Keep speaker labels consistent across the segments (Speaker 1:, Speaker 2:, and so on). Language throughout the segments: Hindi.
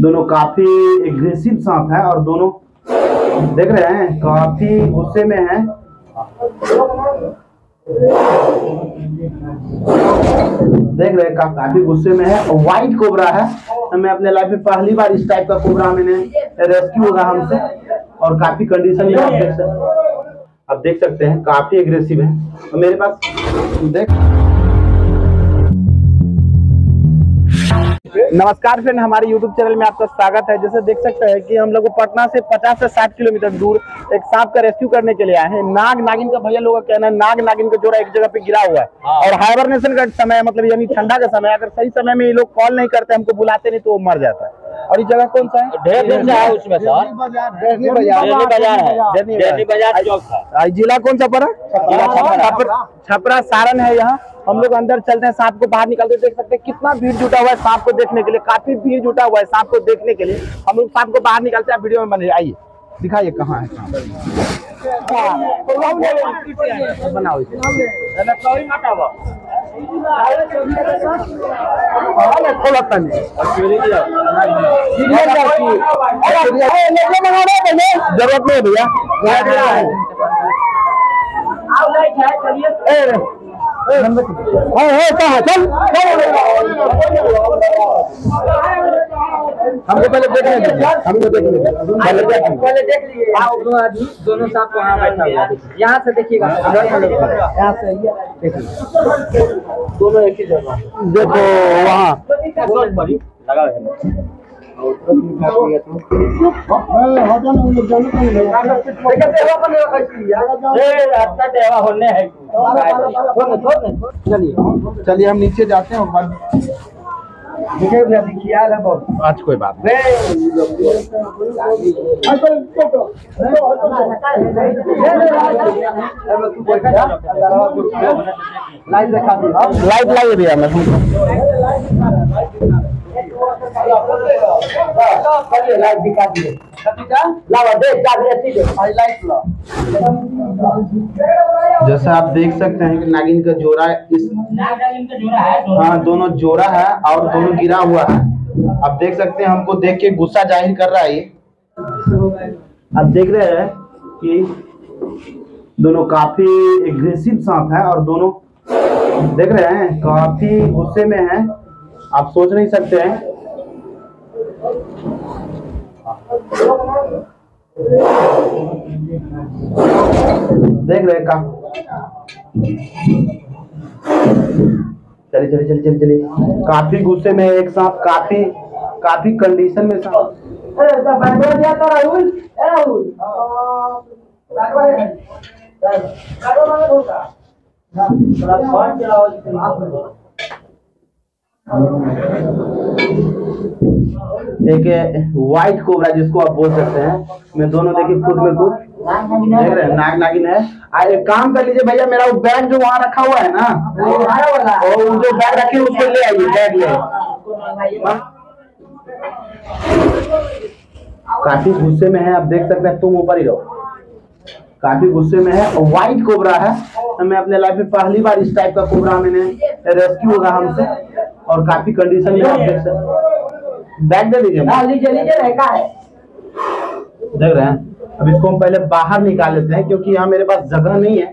Speaker 1: दोनों काफ़ी एग्रेसिव सांप है और दोनों देख रहे हैं, काफ़ी गुस्से में है। देख रहे हैं काफ़ी गुस्से में है। व्हाइट कोबरा है। मैं अपने लाइफ में पहली बार इस टाइप का कोबरा मैंने रेस्क्यू होगा हमसे और काफ़ी कंडीशन में आप देख सकते हैं, काफ़ी एग्रेसिव है। मेरे पास देख नमस्कार फ्रेंड हमारे YouTube चैनल में आपका स्वागत है। जैसे देख सकते हैं कि हम लोग पटना से 50 से 60 किलोमीटर दूर एक सांप का रेस्क्यू करने के लिए आए हैं। नाग नागिन का भैया लोगों का कहना है नाग नागिन का जोड़ा एक जगह पे गिरा हुआ है। और हाइबरनेशन का समय मतलब यानी ठंडा का समय अगर सही समय में ये लोग कॉल नहीं करते हमको बुलाते नहीं तो वो मर जाता है। और ये जगह कौन सा है?
Speaker 2: ढेर दिन से है उसमें सर।
Speaker 1: बाज़ार
Speaker 2: बाज़ार। है। बाज़ार। चौक था
Speaker 1: जिला कौन सा पड़ा?
Speaker 2: छपरा।
Speaker 1: छपरा। छपरा। सारण है यहाँ। हम लोग अंदर चलते हैं सांप को बाहर निकालते देख सकते हैं। कितना भीड़ जुटा हुआ है सांप को देखने के लिए। काफ़ी भीड़ जुटा हुआ है सांप को देखने के लिए। हम लोग सांप को बाहर निकालते हैं। वीडियो में बने आइए दिखाइए कहाँ है बनाओ हाँ, नहीं। ज़रूरत नहीं है। भैया? हाँ, हाँ, कहाँ? चल, हमको पहले देखने दीजिए हमको देखने दीजिए पहले
Speaker 3: देख लीजिए। आप दोनों आदमी दोनों साथ वहाँ बैठा हुआ है। यहाँ से देखिएगा। यहाँ से देखिए
Speaker 1: दोनों एक ही जगह। देखो वहाँ। चलिए हम नीचे जाते हैं और आज कोई बात नहीं। लाइट लाइट भैया मैं जैसा आप देख सकते हैं कि नागिन का जोड़ा इस हाँ दोनों जोड़ा है और दोनों गिरा हुआ है। आप देख सकते हैं, हमको देख के गुस्सा ज़ाहिर कर रहा है ये। आप देख रहे हैं कि दोनों काफ़ी एग्रेसिव सांप है और दोनों देख रहे हैं, काफ़ी गुस्से में है। आप सोच नहीं सकते हैं देख रहे हैं का। चलिए चलिए चलिए चलिए चलिए। काफ़ी गुस्से में एक सांप काफ़ी काफ़ी कंडीशन में सांप एक व्हाइट कोबरा जिसको आप बोल सकते हैं, मैं दोनों देखिए खुद में खुद देख रहे हैं नाग नागिन है एक काम कर लीजिए भैया, मेरा वो बैग जो वहाँ रखा हुआ है ना, वो जो बैग रखे उसको ले आइए बैग ले। काफ़ी गुस्से में है, आप देख सकते हैं, तुम ऊपर ही रहो। काफ़ी गुस्से में है, और व्हाइट कोबरा है। मैं अपने लाइफ में पहली बार इस टाइप का कोबरा मैंने रेस्क्यू होगा हमसे। और काफ़ी कंडीशन में आप देख सकते हैं। बैग दे दीजिए मुझे।
Speaker 3: लीजिए लीजिए रहता है।
Speaker 1: देख रहे हैं। अब इसको हम पहले बाहर निकाल लेते हैं क्योंकि यहाँ मेरे पास जगह नहीं है।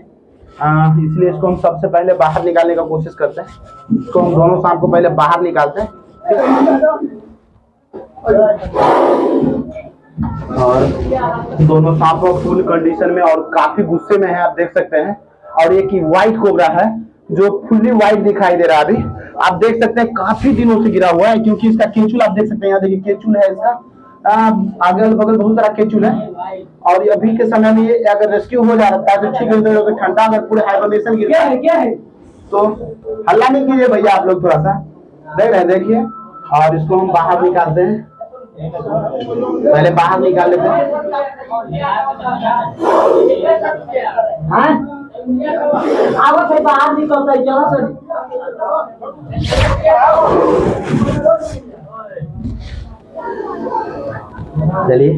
Speaker 1: इसलिए इसको हम सबसे पहले बाहर निकालने का कोशिश करते हैं। इसको हम दोनों सांप को पहले बाहर निकालते हैं। और दोनों सांप फुल कंडीशन में और काफ़ी गुस्से में है आप देख सकते हैं। और एक ही व्हाइट कोबरा है। जो फुल्ली व्हाइट दिखाई दे रहा है अभी। आप देख सकते हैं काफ़ी दिनों से गिरा हुआ है क्योंकि इसका केचुल आप देख सकते हैं यहाँ देखिए केचुल है इसका। अगल बगल बहुत सारा केचुल है। और अभी के समय में ये अगर रेस्क्यू हो जा रहा है तो ठीक है ठंडा अगर पूरे हाइबरनेशन गिरता है।
Speaker 3: क्या है
Speaker 1: तो हल्ला नहीं कीजिए भैया आप लोग थोड़ा सा। देख रहे देखिए। और इसको हम बाहर निकालते हैं। पहले बाहर निकाल लेते हैं।
Speaker 3: हाँ? आवत है बाहर निकलता है चलो सर
Speaker 1: चलिए।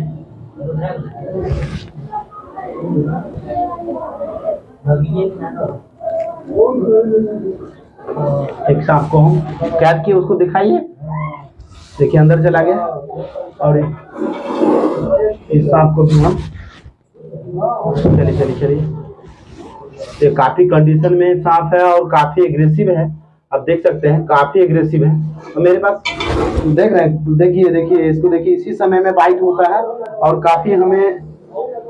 Speaker 1: एक सांप को हम कैद किए, उसको दिखाइए। देखिए, अंदर चला गया। और इस सांप को भी हम चलिए चलिए चलिए। ये काफ़ी कंडीशन में सांप है और काफ़ी एग्रेसिव है। आप देख सकते हैं, काफ़ी एग्रेसिव है। तो मेरे पास देख रहे हैं, देखिए देखिए, इसको देखिए, इसी समय में बाइट होता है और काफ़ी हमें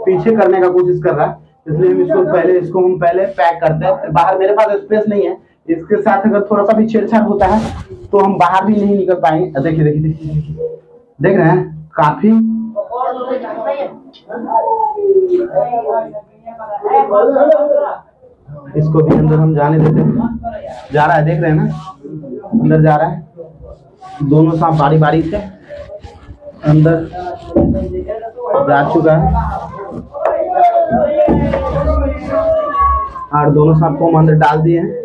Speaker 1: पीछे करने का कोशिश कर रहा है। इसलिए हम इसको पहले, इसको हम पहले पैक करते हैं। बाहर मेरे पास स्पेस नहीं है। इसके साथ अगर थोड़ा सा भी छेड़छाड़ होता है तो हम बाहर भी नहीं निकल पाएँगे। देखिए देखिए देखिए। देख रहे हैं, काफ़ी इसको भी अंदर हम जाने देते हैं। जा रहा है, देख रहे हैं ना? अंदर जा रहा है। दोनों सांप बारी बारी से अंदर जा चुका है। और दोनों सांप को हम अंदर डाल दिए हैं।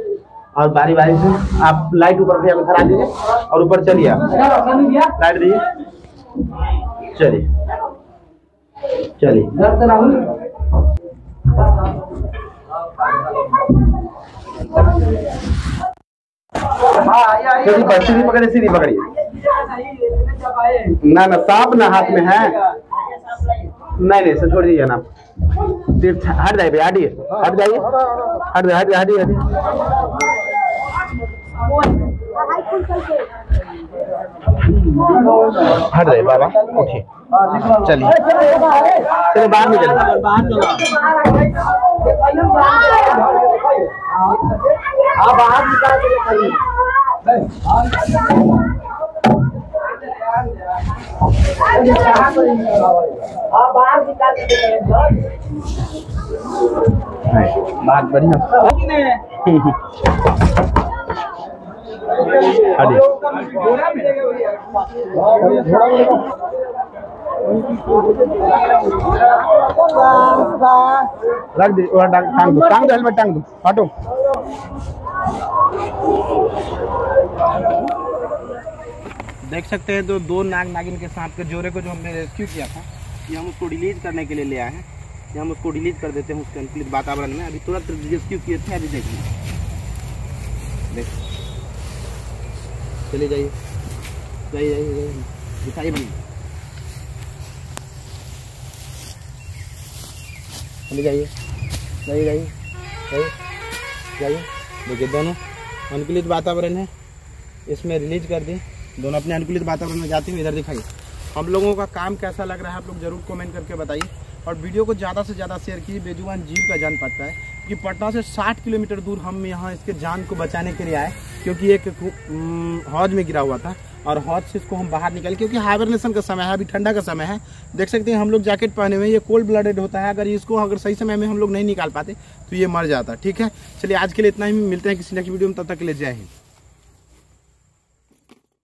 Speaker 1: और बारी बारी से आप लाइट ऊपर भैया को धरा दीजिए और ऊपर चलिए आप। लाइट दीजिए। चलिए। चलिए। सीधी पकड़ सीधी पकड़िए सीधी पकड़िए ना ना सांप ना हाथ में है नहीं नहीं सर छोड़ दीजिए ना हट जाइए भैया हटिए हट जाइए हट जाइए हट जाइए हटिए हटिए हट जाइए बाबा उठिए। चलिए। चलिए बाहर निकलिए नहीं, बात बढ़िया। रख दे टांग दो टांग दो हेलमेट टांग दो हटो देख सकते हैं तो दो नाग नागिन के सांप के जोड़े को जो हमने रेस्क्यू किया था, ये हम उसको रिलीज़ करने के लिए ले आए हैं। ये हम उसको रिलीज़ कर देते हैं उसके अनुकूलित वातावरण में। अभी तुरंत रेस्क्यू किए थे, अभी देखिए। देख। चले जाइए। जाइए जाइए दिखाइए भैया चले जाइए। जाइए जाइए जाइए जाइए। देखिए, दोनों अनुकूलित वातावरण है। इसमें रिलीज़ कर दिए। दोनों अपने अनुकूलित वातावरण में जाते हुए इधर दिखाइए। हम लोगों का काम कैसा लग रहा है आप लोग ज़रूर कमेंट करके बताइए। और वीडियो को ज़्यादा से ज़्यादा शेयर कीजिए। बेजुबान जीव का जान पड़ता है कि पटना से 60 किलोमीटर दूर हम यहाँ इसके जान को बचाने के लिए आए। क्योंकि एक हौज में गिरा हुआ था और हौज से इसको हम बाहर निकाले क्योंकि हाइबरनेशन का समय है, अभी ठंडा का समय है। देख सकते हैं हम लोग जैकेट पहने हुए ये कोल्ड ब्लडेड होता है। अगर इसको अगर सही समय में हम लोग नहीं निकाल पाते तो ये मर जाता, ठीक है? चलिए, आज के लिए इतना ही, मिलते हैं किसी नेक्स्ट वीडियो में, तब तक के लिए जय हिंद।